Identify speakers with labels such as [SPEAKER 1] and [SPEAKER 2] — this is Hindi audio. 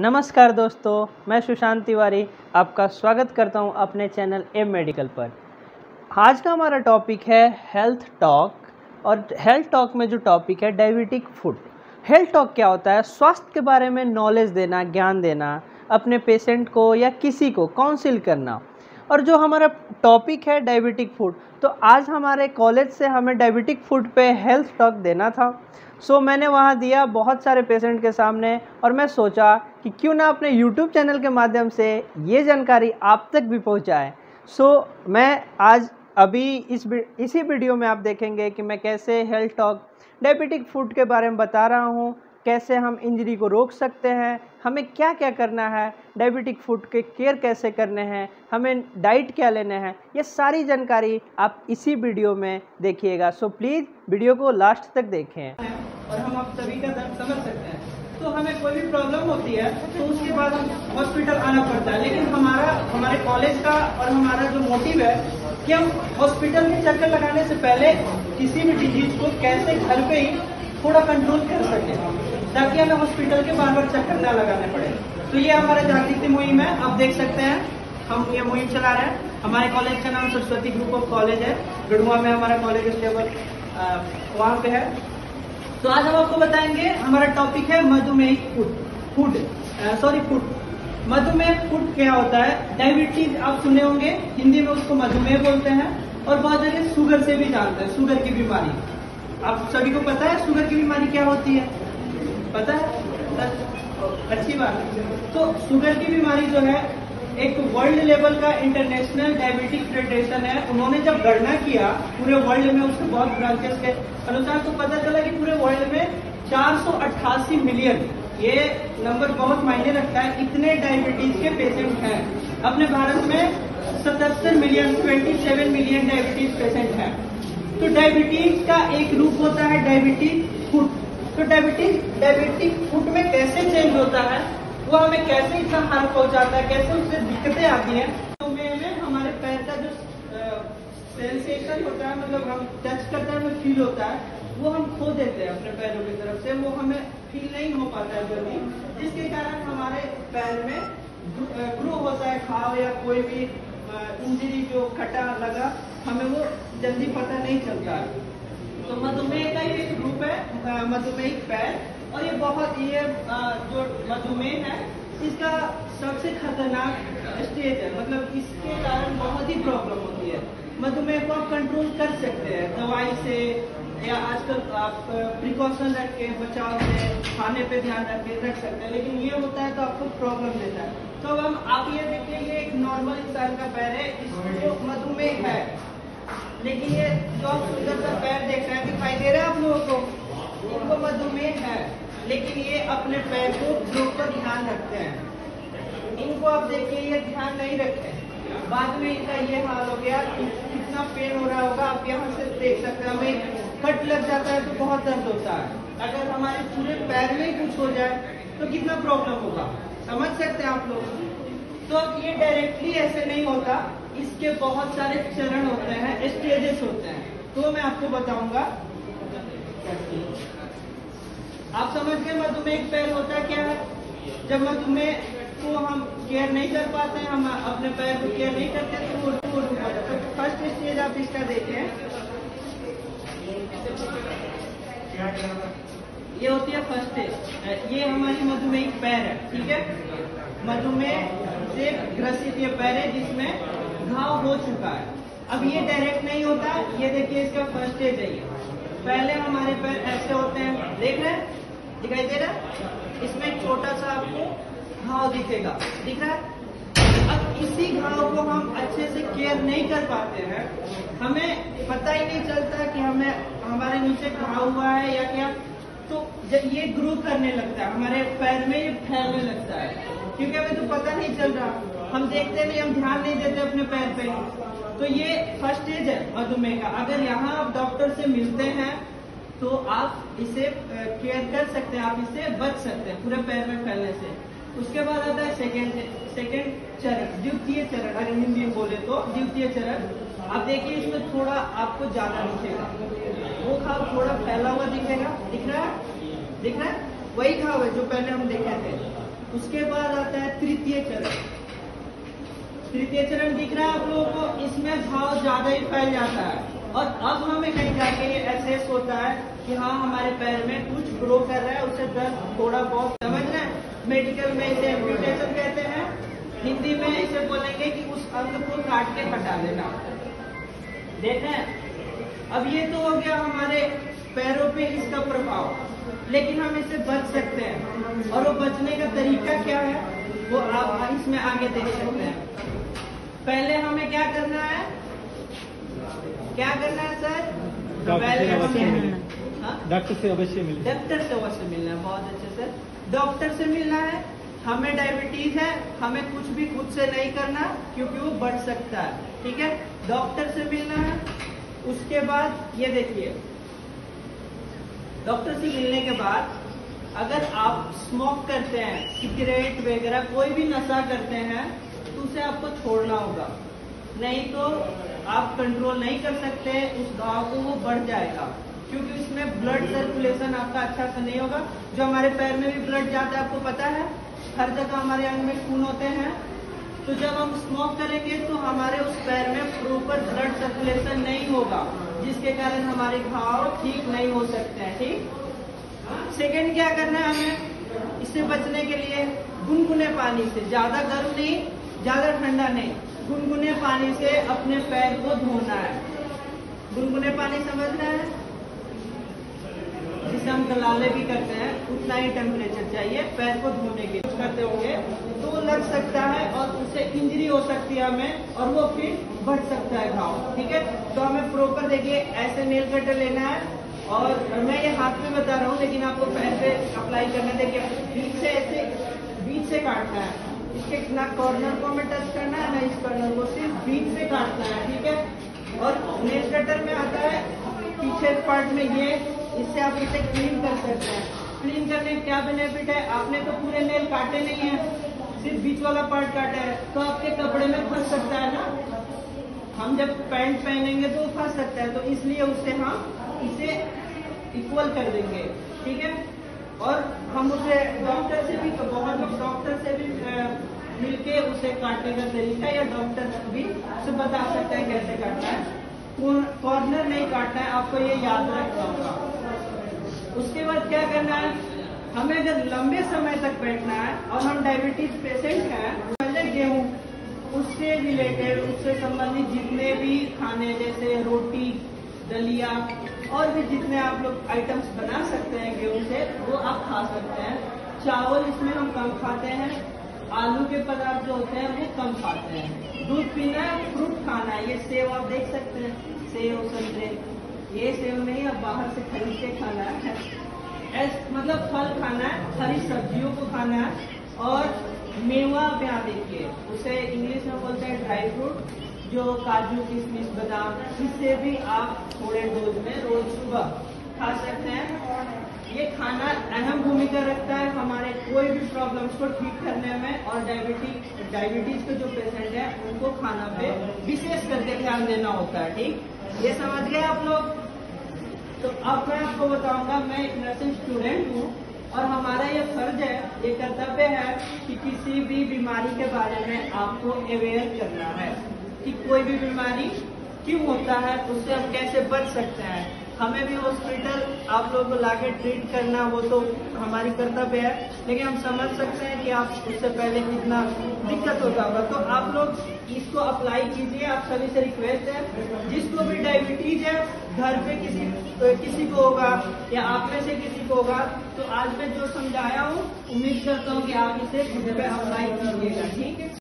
[SPEAKER 1] नमस्कार दोस्तों, मैं सुशांत तिवारी आपका स्वागत करता हूँ अपने चैनल एम मेडिकल पर। आज का हमारा टॉपिक है हेल्थ टॉक और हेल्थ टॉक में जो टॉपिक है डायबिटिक फ़ूड हेल्थ टॉक क्या होता है? स्वास्थ्य के बारे में नॉलेज देना, ज्ञान देना, अपने पेशेंट को या किसी को काउंसिल करना। और जो हमारा टॉपिक है डायबिटिक फ़ूड तो आज हमारे कॉलेज से हमें डायबिटिक फ़ूड पे हेल्थ टॉक देना था। सो so, मैंने वहाँ दिया बहुत सारे पेशेंट के सामने और मैं सोचा कि क्यों ना अपने यूट्यूब चैनल के माध्यम से ये जानकारी आप तक भी पहुँचाए। सो so, मैं आज अभी इस इसी वीडियो में आप देखेंगे कि मैं कैसे हेल्थ टॉक डायबिटिक फ़ूड के बारे में बता रहा हूँ कैसे हम इंजरी को रोक सकते हैं हमें क्या क्या करना है डायबिटिक फ़ूड के केयर कैसे करने हैं हमें डाइट क्या लेने हैं ये सारी जानकारी आप इसी वीडियो में देखिएगा। सो प्लीज़ वीडियो को लास्ट तक देखें। और हम आप सभी का दर्द समझ सकते हैं। तो हमें कोई भी प्रॉब्लम होती है तो उसके बाद हम हॉस्पिटल आना पड़ता है। लेकिन हमारा, हमारे कॉलेज का और हमारा जो मोटिव है कि हम हॉस्पिटल में चक्कर लगाने से पहले किसी भी डिज़ीज़ को कैसे घर पे ही थोड़ा कंट्रोल कर सके, ताकि हमें हॉस्पिटल के बार बार चक्कर न लगाने पड़े। तो ये हमारा जागृति मुहिम है। आप देख सकते हैं, हम ये मुहिम चला रहे हैं। हमारे कॉलेज का नाम सरस्वती ग्रुप ऑफ़ कॉलेज है। गढ़ुआ में हमारा कॉलेज स्टेबल वहाँ पे है। तो आज हम आपको बताएँगे, हमारा टॉपिक है मधुमेह फ़ूड फ़ूड सॉरी फ़ूड मधुमेह फ़ूड क्या होता है? डायबिटीज़ आप सुने होंगे, हिंदी में उसको मधुमेह बोलते हैं, और बहुत जगह शुगर से भी जानते हैं शुगर की बीमारी. आप सभी को पता है शुगर की बीमारी क्या होती है? पता है? अच्छी बात तो शुगर की बीमारी जो है एक वर्ल्ड लेवल का इंटरनेशनल डायबिटिक फेडरेशन है। उन्होंने जब गणना किया, पूरे वर्ल्ड में उसके बहुत ब्रांचेस के अनुसार तो पता चला कि पूरे वर्ल्ड में चार सौ अट्ठासी मिलियन ये नंबर बहुत मायने रखता है, इतने डायबिटीज़ के पेशेंट हैं। अपने भारत में सतहत्तर मिलियन 27 मिलियन डायबिटीज़ पेशेंट हैं। तो डायबिटीज़ का एक रूप होता है डायबिटीज़ फ़ूड तो डायबिटीज़ डायबिटिक फ़ूड में कैसे चेंज होता है? वो हमें कैसे इतना हार्म पहुंचाता है, कैसे उससे दिक्कतें आती हैं? तो में हमारे पैर का जो सेंसेशन होता है मतलब हम टच करते हैं, हमें फील होता है, वो हम खो देते हैं अपने पैरों की तरफ़ से, वो हमें फील नहीं हो पाता है जल्दी। जिसके कारण हमारे पैर में ग्रो होता है खाव या कोई भी इंजरी जो कटा लगा, हमें वो जल्दी पता नहीं चलता। तो मधुमेह का ही एक रूप है मधुमेह पैर। और ये बहुत ये जो मधुमेह है, इसका सबसे खतरनाक स्टेज है। मतलब इसके कारण बहुत ही प्रॉब्लम होती है। मधुमेह को आप कंट्रोल कर सकते हैं। दवाई से या आजकल आप प्रिकॉशन रख के, बचाव से, खाने पे ध्यान रख के रख सकते हैं। लेकिन ये होता है तो आपको प्रॉब्लम देता है। तो हम, आप ये देखिए, ये एक नॉर्मल इंसान का पैर है। इसको मधुमेह है, लेकिन ये जो आप सुंदर सा पैर देख रहे हैं, दिखाई दे रहा है आप लोगों को? इनको मधुमेह है। लेकिन ये अपने पैर को प्रॉपर ध्यान रखते हैं। इनको आप देखिए, ये ध्यान नहीं रखते बाद में इनका ये हाल हो गया कितना पेन हो रहा होगा। आप यहाँ से देख सकते हैं, हमें कट लग जाता है तो बहुत दर्द होता है। अगर हमारे पूरे पैर में कुछ हो जाए तो कितना प्रॉब्लम होगा? समझ सकते हैं आप लोग? तो अब ये डायरेक्टली ऐसे नहीं होता। इसके बहुत सारे चरण होते हैं स्टेजेस होते हैं। तो मैं आपको बताऊँगा। आप समझ गए मधुमेह पैर होता क्या है? जब मधुमेह को हम केयर नहीं कर पाते हैं हम अपने पैर को केयर नहीं करते तो वो तो फ़र्स्ट स्टेज आप इसका देखें ये होती है फ़र्स्ट स्टेज ये हमारी मधुमेह पैर है, ठीक है? मधुमेह से ग्रसित ये पैर है, जिसमें घाव हो चुका है। अब ये डायरेक्ट नहीं होता, ये देखिए इसका फ़र्स्ट स्टेज है पहले हमारे पैर ऐसे होते हैं। देख रहे हैं? दिखाई दे रहा है? इसमें छोटा सा आपको घाव दिखेगा। दिख रहा है? अब इसी घाव को हम अच्छे से केयर नहीं कर पाते हैं। हमें पता ही नहीं चलता कि हमें, हमारे नीचे घाव हुआ है या क्या। तो जब ये ग्रो करने लगता है, हमारे पैर में ये फैलने लगता है। क्योंकि हमें तो पता नहीं चल रहा। हम देखते नहीं हम ध्यान नहीं देते अपने पैर पे। तो ये फ़र्स्ट स्टेज है, मधुमेह का। अगर यहाँ आप डॉक्टर से मिलते हैं तो आप इसे केयर कर सकते हैं, आप इससे बच सकते हैं पूरे पैर में फैलने से। उसके बाद आता है सेकेंड सेकेंड चरण, द्वितीय चरण। अगर हिंदी में बोले तो द्वितीय चरण। आप देखिए, इसमें थोड़ा आपको ज़्यादा दिखेगा। वो खाव थोड़ा फैला हुआ दिखेगा। दिख रहा है? दिख रहा है? वही खाव है जो पहले हम देखे थे। उसके बाद आता है तृतीय चरण। तृतीय चरण दिख रहा है आप लोगों को, इसमें घाव ज़्यादा ही फैल जाता है। और अब हमें कहीं जाके ये होता है कि हाँ हमारे पैर में कुछ ग्रो कर रहा है उससे दर्द थोड़ा बहुत समझ रहे हैं। मेडिकल में इसे एम्प्यूटेशन कहते हैं। हिंदी में इसे बोलेंगे कि उस अंग को काट के हटा देना। देखें, अब ये तो हो गया हमारे पैरों पे इसका प्रभाव। लेकिन हम इससे बच सकते हैं। और वो बचने का तरीका क्या है? वो आप इसमें आगे देख सकते हैं। पहले हमें क्या करना है? क्या करना है सर? पहले हमें हाँ?
[SPEAKER 2] डॉक्टर से अवश्य मिले
[SPEAKER 1] डॉक्टर से अवश्य मिलना है बहुत अच्छे सर। डॉक्टर से मिलना है हमें डायबिटीज़ है हमें कुछ भी खुद से नहीं करना क्योंकि वो बढ़ सकता है। ठीक है? डॉक्टर से मिलना है उसके बाद ये देखिए। डॉक्टर से मिलने के बाद अगर आप स्मोक करते हैं सिगरेट वगैरह कोई भी नशा करते हैं तो उसे आपको छोड़ना होगा। नहीं तो आप कंट्रोल नहीं कर सकते, उस घाव को वो बढ़ जाएगा। क्योंकि इसमें ब्लड सर्कुलेशन आपका अच्छा से नहीं होगा। जो हमारे पैर में भी ब्लड जाता है, आपको पता है, हर जगह हमारे अंग में खून होते हैं। तो जब हम स्मोक करेंगे तो हमारे उस पैर में प्रॉपर ब्लड सर्कुलेशन नहीं होगा। जिसके कारण हमारे घाव ठीक नहीं हो सकते हैं ठीक सेकेंड क्या करना है हमें? इससे बचने के लिए गुनगुने पानी से, ज़्यादा गर्म नहीं, ज़्यादा ठंडा नहीं, गुनगुने पानी से अपने पैर को धोना है। गुनगुने पानी समझ रहे हैं? जिसे हम गलाले भी करते हैं, उतना ही टेम्परेचर चाहिए पैर को धोने के लिए। करते होंगे तो लग सकता है और उससे इंजरी हो सकती है हमें और वो फिर बढ़ सकता है घाव, ठीक है? तो हमें प्रॉपर देखिए, ऐसे नेल कटर लेना है और मैं ये हाथ में बता रहा हूँ, लेकिन आपको पैर पे अप्लाई करना देखिए, बीच से ऐसे, बीच से काटना है। इसके ना कॉर्नर को हमें टच करना है, ना इस कॉर्नर को, सिर्फ़ बीच से काटना है, ठीक है? और नेल कटर में आता है, पीछे पार्ट में ये इससे आप इसे क्लीन कर सकते हैं। क्लीन करने क्या बेनिफिट है? आपने तो पूरे नेल काटे नहीं है, सिर्फ़ बीच वाला पार्ट काटा है। तो आपके कपड़े में फंस सकता है ना? हम जब पैंट पहनेंगे तो फंस सकता है तो इसलिए उससे हम इसे इक्वल कर देंगे, ठीक है? और हम उसे डॉक्टर से भी, बहुत डॉक्टर से भी मिलके उसे काटने का तरीका या डॉक्टर भी उसे बता सकते हैं कैसे काटना है। कॉर्नर नहीं काटना है, आपको ये याद रखना होगा। उसके बाद क्या करना है, हमें अगर लंबे समय तक बैठना है और हम डायबिटीज़ पेशेंट हैं, पहले गेहूँ, उससे रिलेटेड उससे संबंधित जितने भी खाने जैसे रोटी, दलिया, और भी जितने आप लोग आइटम्स बना सकते हैं गेहूँ से, वो आप खा सकते हैं। चावल इसमें हम कम खाते हैं आलू के पदार्थ जो होते हैं, वो कम खाते हैं। दूध पीना है फ्रूट खाना है। ये सेव आप देख सकते हैं। सेव, संतरे। ये सेव नहीं अब बाहर से खरीद के खाना है। ऐस मतलब फल खाना है, हरी सब्जियों को खाना है और मेवा आप यहाँ देखिए। उसे इंग्लिश में बोलते हैं ड्राई फ्रूट, जो काजू, किशमिश, बादाम, इससे भी आप थोड़े डोज में रोज सुबह खा सकते हैं। ये खाना अहम भूमिका रखता है कोई भी प्रॉब्लम्स को ठीक करने में और डायबिटीज़ डायबिटीज़ के जो पेशेंट है, उनको खाना पे विशेष करके ध्यान देना होता है, ठीक? ये समझ गए आप लोग? तो अब मैं आपको बताऊँगा, मैं एक नर्सिंग स्टूडेंट हूँ और हमारा ये फ़र्ज़ है, ये कर्तव्य है कि किसी भी बीमारी के बारे में आपको अवेयर करना है कि कोई भी बीमारी क्यों होता है, उससे हम कैसे बच सकते हैं। हमें भी हॉस्पिटल आप लोगों को लाके ट्रीट करना वो तो हमारी कर्तव्य है। लेकिन हम समझ सकते हैं कि आप उससे पहले कितना दिक्कत होता होगा। तो आप लोग इसको अप्लाई कीजिए। आप सभी से रिक्वेस्ट है, जिसको भी डायबिटीज़ है, घर पे किसी तो किसी को होगा या आप में से किसी को होगा तो आज मैं जो समझाया हूँ, उम्मीद करता हूँ कि आप इसे पे अप्लाई कीजिएगा। ठीक है?